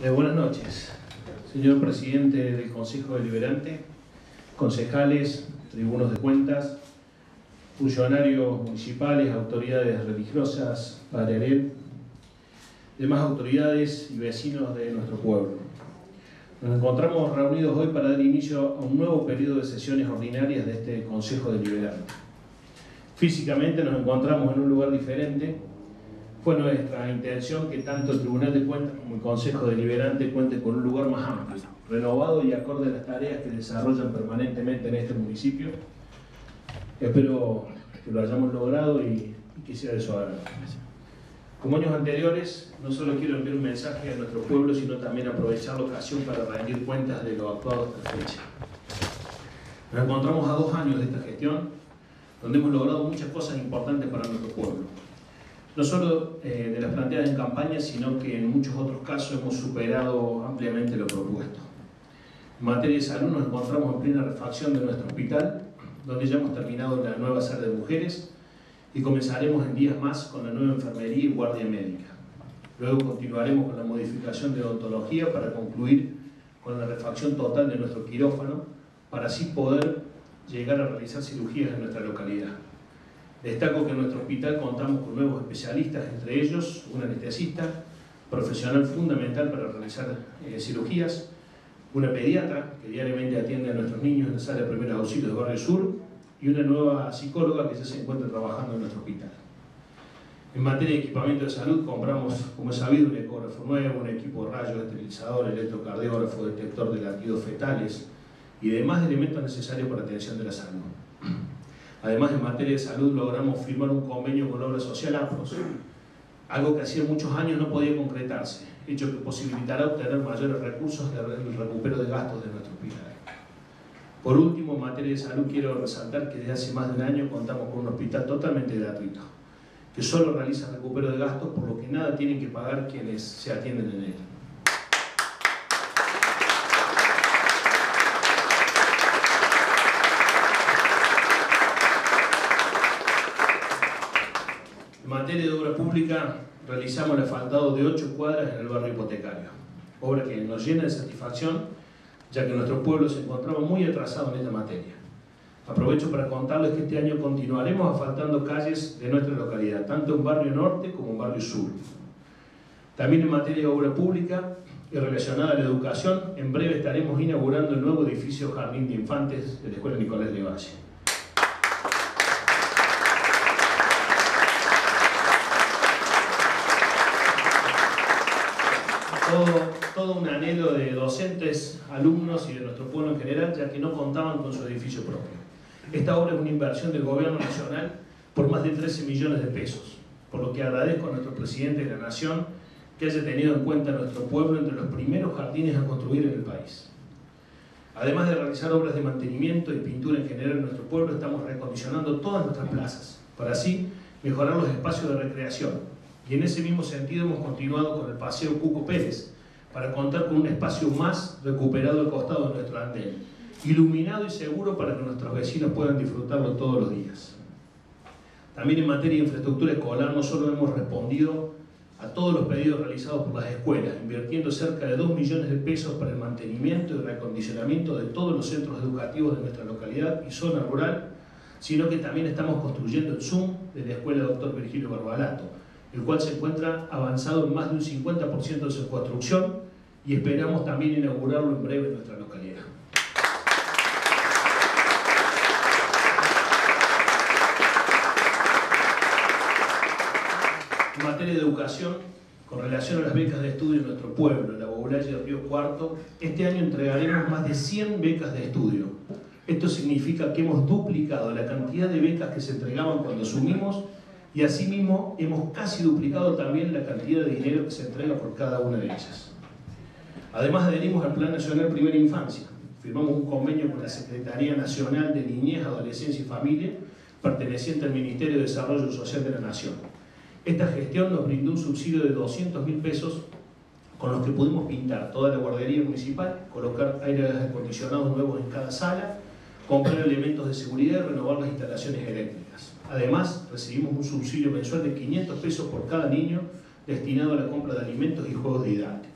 Eh, buenas noches, señor presidente del Consejo Deliberante, concejales, tribunos de cuentas, funcionarios municipales, autoridades religiosas, Padre demás autoridades y vecinos de nuestro pueblo. Nos encontramos reunidos hoy para dar inicio a un nuevo periodo de sesiones ordinarias de este Consejo Deliberante. Físicamente nos encontramos en un lugar diferente, fue nuestra intención que tanto el Tribunal de Cuentas como Consejo Deliberante cuente con un lugar más amplio, renovado y acorde a las tareas que desarrollan permanentemente en este municipio. Espero que lo hayamos logrado y, que sea de su agrado. Como años anteriores, no solo quiero enviar un mensaje a nuestro pueblo, sino también aprovechar la ocasión para rendir cuentas de lo actuado hasta fecha. Nos encontramos a dos años de esta gestión, donde hemos logrado muchas cosas importantes para nuestro pueblo no solo eh, de las planteadas en campaña, sino que en muchos otros casos hemos superado ampliamente lo propuesto. En materia de salud nos encontramos en plena refacción de nuestro hospital, donde ya hemos terminado la nueva sala de mujeres y comenzaremos en días más con la nueva enfermería y guardia médica. Luego continuaremos con la modificación de odontología para concluir con la refacción total de nuestro quirófano, para así poder llegar a realizar cirugías en nuestra localidad. Destaco que en nuestro hospital contamos con nuevos especialistas, entre ellos un anestesista, profesional fundamental para realizar eh, cirugías, una pediatra que diariamente atiende a nuestros niños en la sala de primeros auxilios de Barrio Sur y una nueva psicóloga que ya se encuentra trabajando en nuestro hospital. En materia de equipamiento de salud compramos, como es sabido, un ecógrafo nuevo, un equipo de rayos, esterilizador, electrocardiógrafo, detector de latidos fetales y demás elementos necesarios para atención de la salud. Además, en materia de salud logramos firmar un convenio con la obra social APROS, algo que hacía muchos años no podía concretarse, hecho que posibilitará obtener mayores recursos del recupero de gastos de nuestro hospital. Por último, en materia de salud quiero resaltar que desde hace más de un año contamos con un hospital totalmente gratuito, que solo realiza recupero de gastos, por lo que nada tienen que pagar quienes se atienden en él. En materia de obra pública, realizamos el asfaltado de ocho cuadras en el barrio hipotecario, obra que nos llena de satisfacción, ya que nuestro pueblo se encontraba muy atrasado en esta materia. Aprovecho para contarles que este año continuaremos asfaltando calles de nuestra localidad, tanto en barrio norte como en barrio sur. También en materia de obra pública y relacionada a la educación, en breve estaremos inaugurando el nuevo edificio Jardín de Infantes de la Escuela Nicolás de Valle. Todo, un anhelo de docentes, alumnos y de nuestro pueblo en general, ya que no contaban con su edificio propio. Esta obra es una inversión del gobierno nacional por más de 13 millones de pesos, por lo que agradezco a nuestro presidente de la Nación que haya tenido en cuenta a nuestro pueblo entre los primeros jardines a construir en el país. Además de realizar obras de mantenimiento y pintura en general en nuestro pueblo, estamos recondicionando todas nuestras plazas, para así mejorar los espacios de recreación, y en ese mismo sentido hemos continuado con el Paseo Cuco Pérez, para contar con un espacio más recuperado al costado de nuestro andén, iluminado y seguro para que nuestros vecinos puedan disfrutarlo todos los días. También en materia de infraestructura escolar no solo hemos respondido a todos los pedidos realizados por las escuelas, invirtiendo cerca de 2 millones de pesos para el mantenimiento y reacondicionamiento de todos los centros educativos de nuestra localidad y zona rural, sino que también estamos construyendo el Zoom de la Escuela Doctor Virgilio Barbalato, el cual se encuentra avanzado en más de un 50% de su construcción y esperamos también inaugurarlo en breve en nuestra localidad. En materia de educación, con relación a las becas de estudio en nuestro pueblo, la Bobulaya del Río Cuarto, este año entregaremos más de 100 becas de estudio. Esto significa que hemos duplicado la cantidad de becas que se entregaban cuando asumimos y asimismo hemos casi duplicado también la cantidad de dinero que se entrega por cada una de ellas. Además adherimos al Plan Nacional Primera Infancia. Firmamos un convenio con la Secretaría Nacional de Niñez, Adolescencia y Familia, perteneciente al Ministerio de Desarrollo Social de la Nación. Esta gestión nos brindó un subsidio de 200 mil pesos con los que pudimos pintar toda la guardería municipal, colocar aire acondicionados nuevos en cada sala, comprar elementos de seguridad y renovar las instalaciones eléctricas. Además, recibimos un subsidio mensual de 500 pesos por cada niño destinado a la compra de alimentos y juegos didácticos.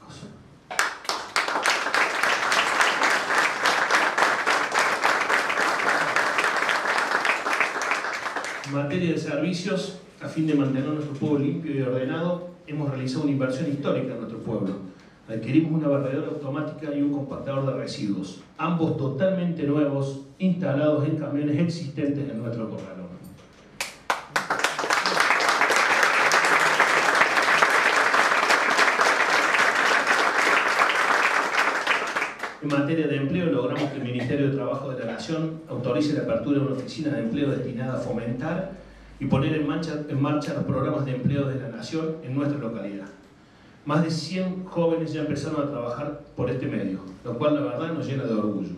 En materia de servicios, a fin de mantener nuestro pueblo limpio y ordenado, hemos realizado una inversión histórica en nuestro pueblo. Adquirimos una barredora automática y un compactador de residuos, ambos totalmente nuevos, instalados en camiones existentes en nuestro corral. Materia de empleo, logramos que el Ministerio de Trabajo de la Nación autorice la apertura de una oficina de empleo destinada a fomentar y poner en marcha, en marcha los programas de empleo de la Nación en nuestra localidad. Más de 100 jóvenes ya empezaron a trabajar por este medio, lo cual la verdad nos llena de orgullo.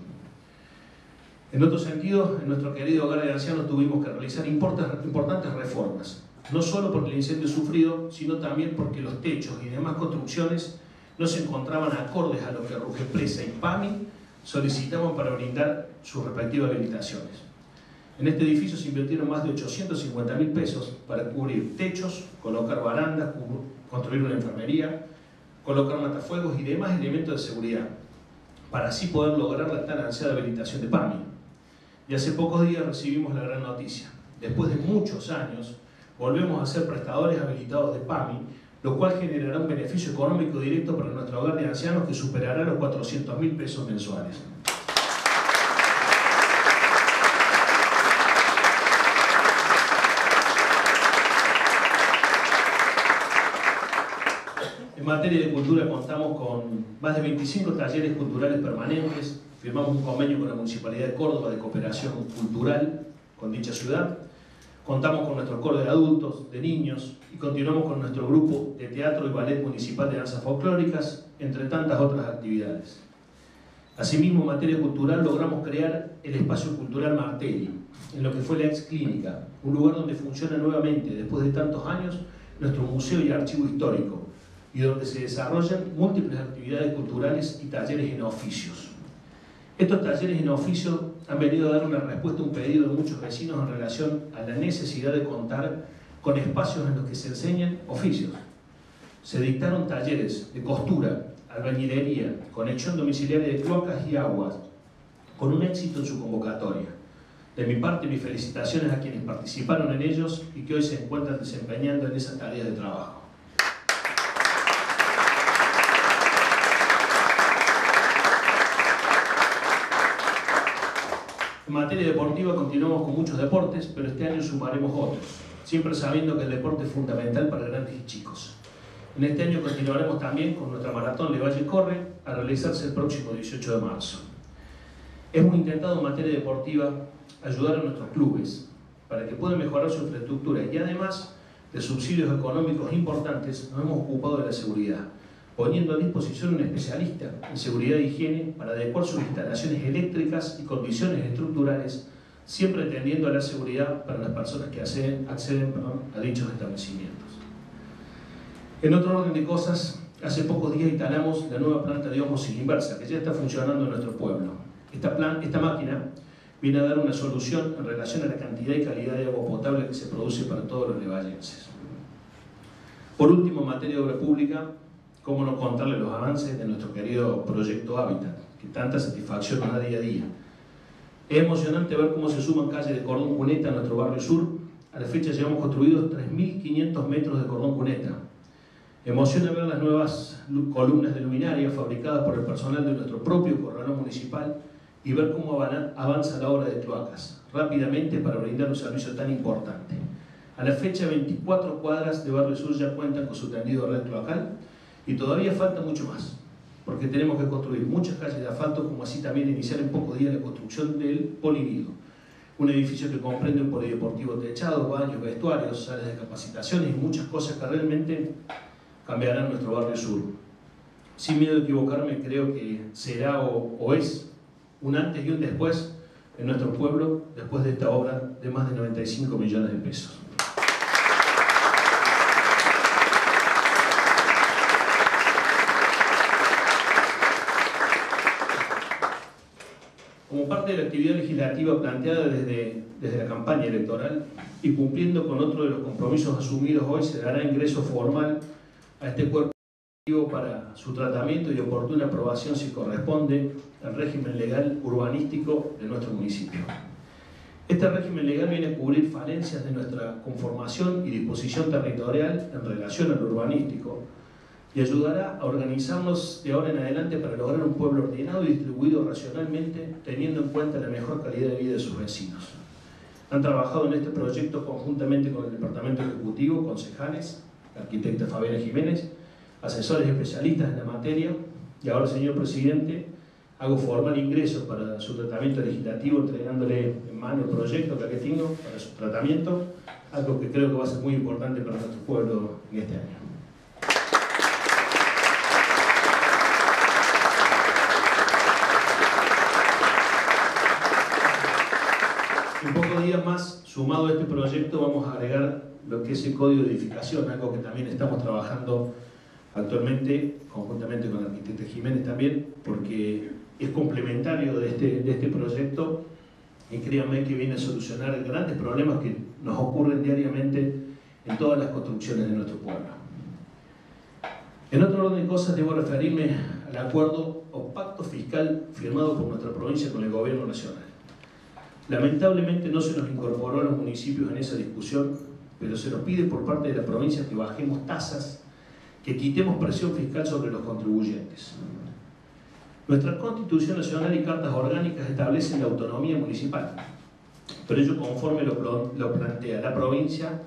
En otro sentido, en nuestro querido hogar de ancianos tuvimos que realizar importantes reformas, no solo por el incendio sufrido, sino también porque los techos y demás construcciones no se encontraban acordes a lo que Presa y PAMI solicitaban para brindar sus respectivas habilitaciones. En este edificio se invirtieron más de 850 mil pesos para cubrir techos, colocar barandas, construir una enfermería, colocar matafuegos y demás elementos de seguridad, para así poder lograr la tan ansiada habilitación de PAMI. Y hace pocos días recibimos la gran noticia. Después de muchos años, volvemos a ser prestadores habilitados de PAMI lo cual generará un beneficio económico directo para nuestro hogar de ancianos que superará los 400 mil pesos mensuales. En materia de cultura contamos con más de 25 talleres culturales permanentes, firmamos un convenio con la Municipalidad de Córdoba de cooperación cultural con dicha ciudad, Contamos con nuestro coro de adultos, de niños y continuamos con nuestro grupo de teatro y ballet municipal de danzas folclóricas, entre tantas otras actividades. Asimismo, en materia cultural logramos crear el espacio cultural Martelli, en lo que fue la ex clínica, un lugar donde funciona nuevamente, después de tantos años, nuestro museo y archivo histórico, y donde se desarrollan múltiples actividades culturales y talleres en oficios. Estos talleres en oficio han venido a dar una respuesta a un pedido de muchos vecinos en relación a la necesidad de contar con espacios en los que se enseñan oficios. Se dictaron talleres de costura, albañilería, conexión domiciliaria de cloacas y aguas, con un éxito en su convocatoria. De mi parte, mis felicitaciones a quienes participaron en ellos y que hoy se encuentran desempeñando en esa tarea de trabajo. En materia deportiva continuamos con muchos deportes, pero este año sumaremos otros, siempre sabiendo que el deporte es fundamental para grandes y chicos. En este año continuaremos también con nuestra maratón de Valle Corre a realizarse el próximo 18 de marzo. Hemos intentado en materia deportiva ayudar a nuestros clubes para que puedan mejorar su infraestructura y además de subsidios económicos importantes nos hemos ocupado de la seguridad poniendo a disposición un especialista en seguridad e higiene para adecuar sus instalaciones eléctricas y condiciones estructurales, siempre atendiendo a la seguridad para las personas que acceden, a dichos establecimientos. En otro orden de cosas, hace pocos días instalamos la nueva planta de osmosis inversa, que ya está funcionando en nuestro pueblo. Esta, plan, esta máquina viene a dar una solución en relación a la cantidad y calidad de agua potable que se produce para todos los levallenses. Por último, en materia de obra pública, cómo no contarle los avances de nuestro querido proyecto Hábitat, que tanta satisfacción nos da día a día. Es emocionante ver cómo se suman calles de cordón cuneta a nuestro barrio sur. A la fecha llevamos construidos 3.500 metros de cordón cuneta. Emociona ver las nuevas columnas de luminaria fabricadas por el personal de nuestro propio corralón municipal y ver cómo avanza la obra de cloacas rápidamente para brindar un servicio tan importante. A la fecha, 24 cuadras de Barrio Sur ya cuentan con su tendido red cloacal y todavía falta mucho más, porque tenemos que construir muchas calles de asfalto, como así también iniciar en pocos días la construcción del Polinido, un edificio que comprende un polideportivo techado, baños, vestuarios, salas de capacitaciones y muchas cosas que realmente cambiarán nuestro barrio sur. Sin miedo a equivocarme, creo que será o es un antes y un después en nuestro pueblo después de esta obra de más de 95 millones de pesos. Como parte de la actividad legislativa planteada desde, desde la campaña electoral y cumpliendo con otro de los compromisos asumidos hoy, se dará ingreso formal a este cuerpo para su tratamiento y oportuna aprobación si corresponde al régimen legal urbanístico de nuestro municipio. Este régimen legal viene a cubrir falencias de nuestra conformación y disposición territorial en relación al urbanístico y ayudará a organizarnos de ahora en adelante para lograr un pueblo ordenado y distribuido racionalmente, teniendo en cuenta la mejor calidad de vida de sus vecinos. Han trabajado en este proyecto conjuntamente con el Departamento Ejecutivo, concejales, la arquitecta Fabiana Jiménez, asesores especialistas en la materia, y ahora, señor presidente, hago formal ingreso para su tratamiento legislativo, entregándole en mano el proyecto que aquí tengo para su tratamiento, algo que creo que va a ser muy importante para nuestro pueblo en este año. En pocos más, sumado a este proyecto, vamos a agregar lo que es el código de edificación, algo que también estamos trabajando actualmente, conjuntamente con el arquitecto Jiménez también, porque es complementario de este, de este proyecto y créanme que viene a solucionar grandes problemas que nos ocurren diariamente en todas las construcciones de nuestro pueblo. En otro orden de cosas, debo referirme al acuerdo o pacto fiscal firmado por nuestra provincia con el gobierno nacional. Lamentablemente no se nos incorporó a los municipios en esa discusión, pero se nos pide por parte de la provincia que bajemos tasas, que quitemos presión fiscal sobre los contribuyentes. Nuestra Constitución Nacional y cartas orgánicas establecen la autonomía municipal, pero ello conforme lo, lo plantea la provincia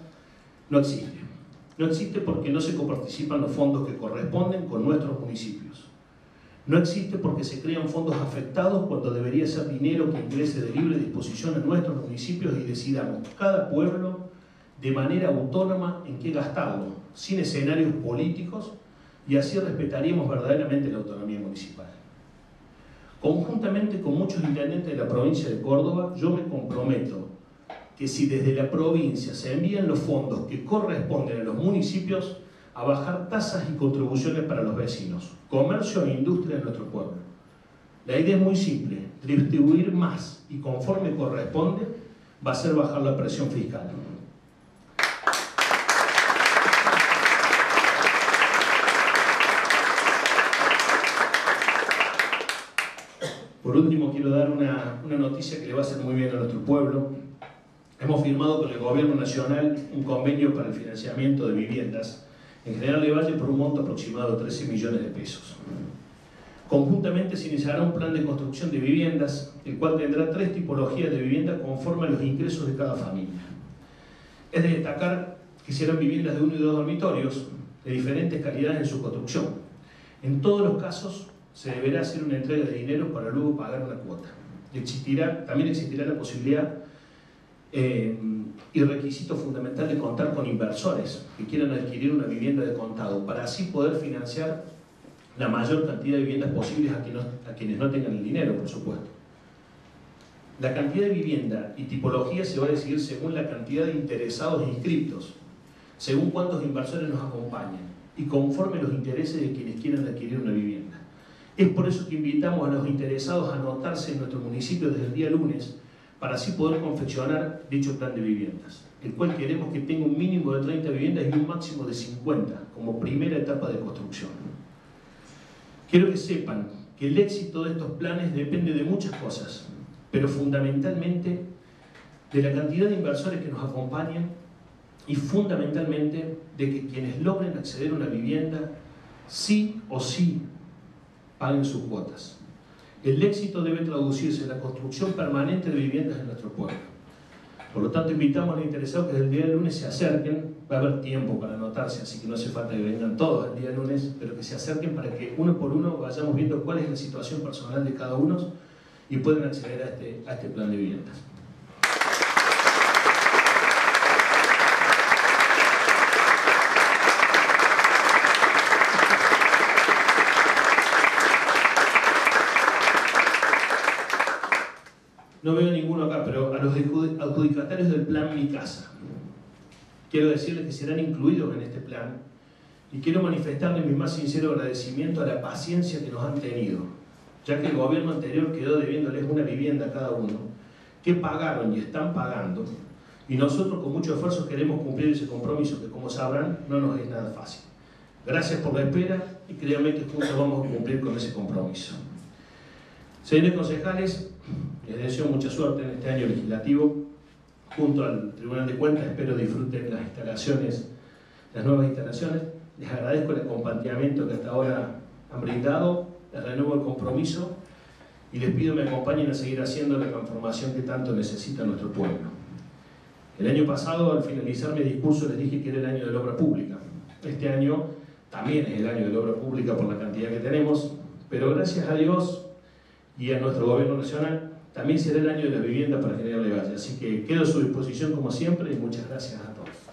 no existe. No existe porque no se coparticipan los fondos que corresponden con nuestros municipios. No existe porque se crean fondos afectados cuando debería ser dinero que ingrese de libre disposición en nuestros municipios y decidamos cada pueblo de manera autónoma en qué gastarlo, sin escenarios políticos, y así respetaríamos verdaderamente la autonomía municipal. Conjuntamente con muchos intendentes de la provincia de Córdoba, yo me comprometo que si desde la provincia se envían los fondos que corresponden a los municipios, a bajar tasas y contribuciones para los vecinos, comercio e industria en nuestro pueblo. La idea es muy simple, distribuir más y conforme corresponde va a ser bajar la presión fiscal. Por último, quiero dar una, una, noticia que le va a hacer muy bien a nuestro pueblo. Hemos firmado con el Gobierno Nacional un convenio para el financiamiento de viviendas en General de Valle por un monto aproximado de 13 millones de pesos. Conjuntamente se iniciará un plan de construcción de viviendas, el cual tendrá tres tipologías de vivienda conforme a los ingresos de cada familia. Es de destacar que serán viviendas de uno y dos dormitorios, de diferentes calidades en su construcción. En todos los casos se deberá hacer una entrega de dinero para luego pagar una cuota. Existirá, también existirá la posibilidad eh, y requisito fundamental de contar con inversores que quieran adquirir una vivienda de contado para así poder financiar la mayor cantidad de viviendas posibles a quienes, no tengan el dinero, por supuesto. La cantidad de vivienda y tipología se va a decidir según la cantidad de interesados inscritos, según cuántos inversores nos acompañan y conforme los intereses de quienes quieran adquirir una vivienda. Es por eso que invitamos a los interesados a anotarse en nuestro municipio desde el día lunes para así poder confeccionar dicho plan de viviendas, el cual queremos que tenga un mínimo de 30 viviendas y un máximo de 50 como primera etapa de construcción. Quiero que sepan que el éxito de estos planes depende de muchas cosas, pero fundamentalmente de la cantidad de inversores que nos acompañan y fundamentalmente de que quienes logren acceder a una vivienda sí o sí paguen sus cuotas. El éxito debe traducirse en la construcción permanente de viviendas en nuestro pueblo. Por lo tanto, invitamos a los interesados que desde el día de lunes se acerquen. Va a haber tiempo para anotarse, así que no hace falta que vengan todos el día de lunes, pero que se acerquen para que uno por uno vayamos viendo cuál es la situación personal de cada uno y puedan acceder a este, a este plan de viviendas. no veo ninguno acá, pero a los adjudicatarios del plan Mi Casa, quiero decirles que serán incluidos en este plan y quiero manifestarles mi más sincero agradecimiento a la paciencia que nos han tenido, ya que el gobierno anterior quedó debiéndoles una vivienda a cada uno, que pagaron y están pagando, y nosotros con mucho esfuerzo queremos cumplir ese compromiso que como sabrán no nos es nada fácil. Gracias por la espera y créanme que juntos vamos a cumplir con ese compromiso. Señores concejales, les deseo mucha suerte en este año legislativo. Junto al Tribunal de Cuentas espero disfruten las instalaciones, las nuevas instalaciones. Les agradezco el acompañamiento que hasta ahora han brindado, les renuevo el compromiso y les pido me acompañen a seguir haciendo la transformación que tanto necesita nuestro pueblo. El año pasado, al finalizar mi discurso, les dije que era el año de la obra pública. Este año también es el año de la obra pública por la cantidad que tenemos, pero gracias a Dios y a nuestro gobierno nacional, también será el año de la vivienda para General de Valle. Así que quedo a su disposición como siempre y muchas gracias a todos.